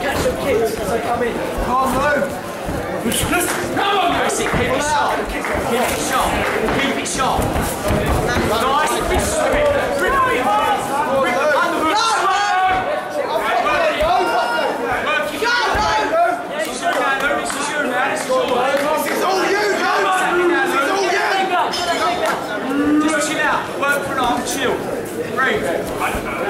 Catch the kids as they come in. Come on, Lou. Come on, Macy. Keep it sharp. Keep it sharp. Keep it sharp. Nice. Big swing. Rip it. Rip it. Under the Work for an arm, chill. Breathe.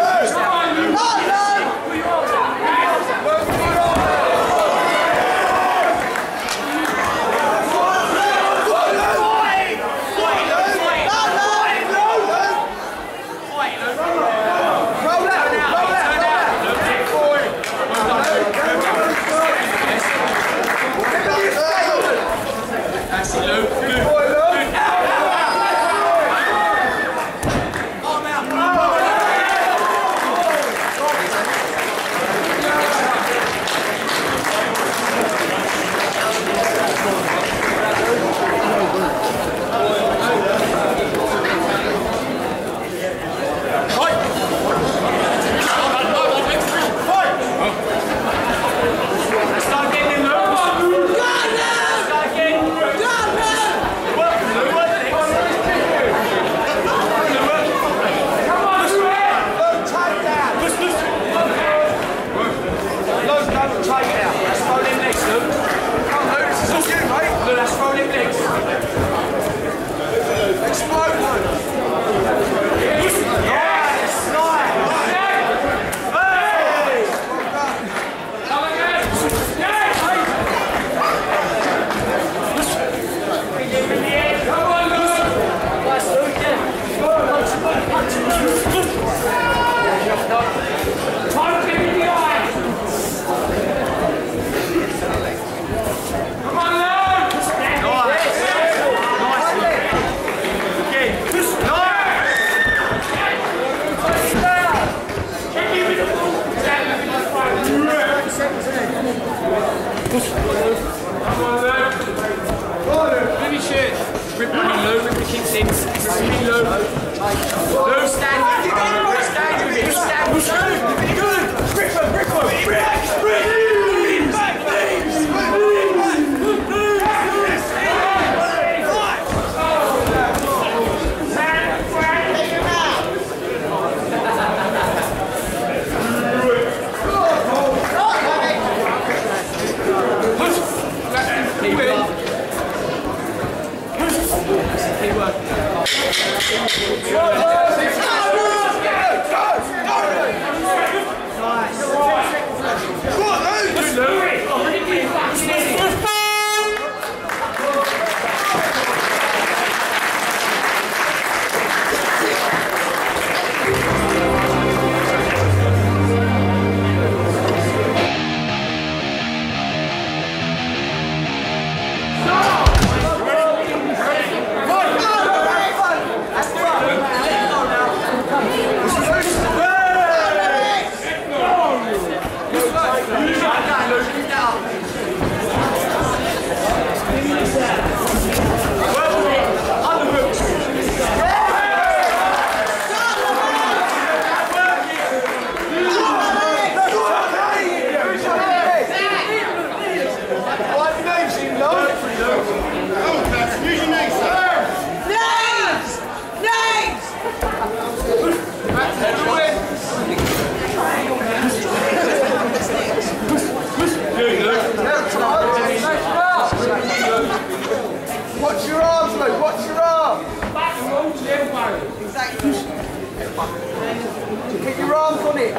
wrong on it.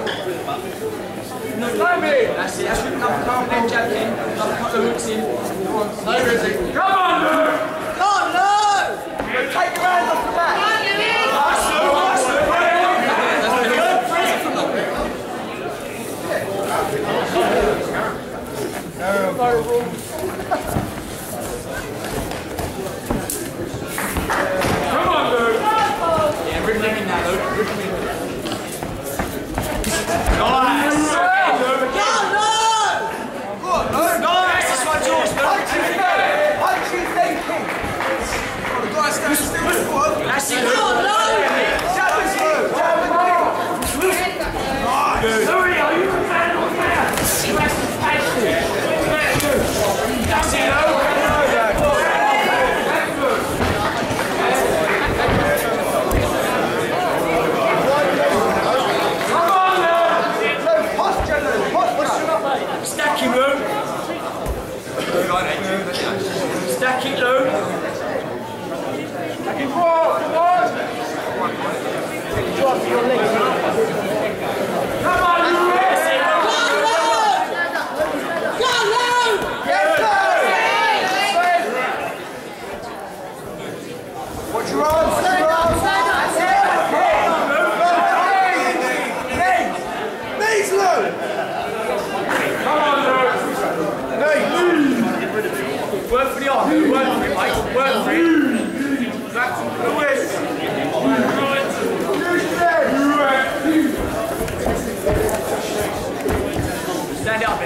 That's it, that's what come on, then, Jackie. I've the hooks in. Come on, Come on, Luke! Stacking room. Stacking room. Stacking forward. One. Drop your leg. Stand up.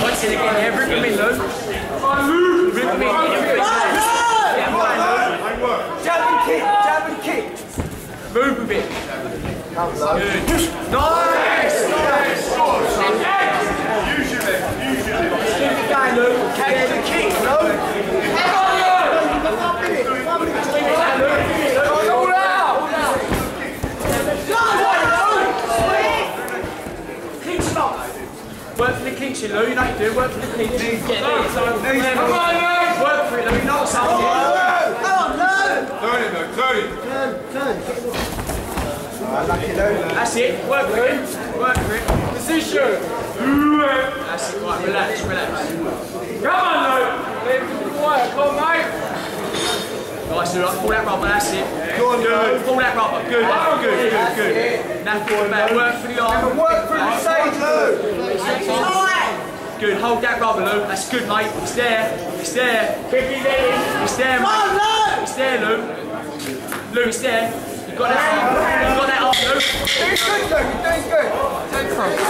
Punch it again. Rip him. Rip him. Jab and kick, jab and kick. Move a bit. Good. Nice. Usually, usually. Keep it going, Lou. Catch the kick, no? All out. Clinch stop. Work for the clinching, Lou. You know what you do. Work for the clinching. Get there. Come on, Lou. Work for it, Lou. You know what's happening. Turn it, Lou. Turn it. Uh, lucky Lou. That's it. Work for it. Work for it. Position. That's it. Right, relax, relax. Come on, Lou. Leave it quiet. Come on, mate. Nice, Lou. Pull that rubber. That's it. Go on, Lou. Pull that rubber. Good. Good, good, good. Now forward back. Work for the arm. Work through the stage, Lou. Good. Hold that rubber, Lou. That's good, mate. It's there. It's there. It's there, mate. It's there, Lou. Lou, it's there. You got that. You got that arm, Lou. Doing good, Lou. You're doing good.